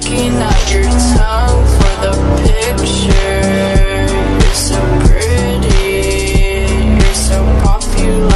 sticking out your tongue for the picture. You're so pretty, you're so popular.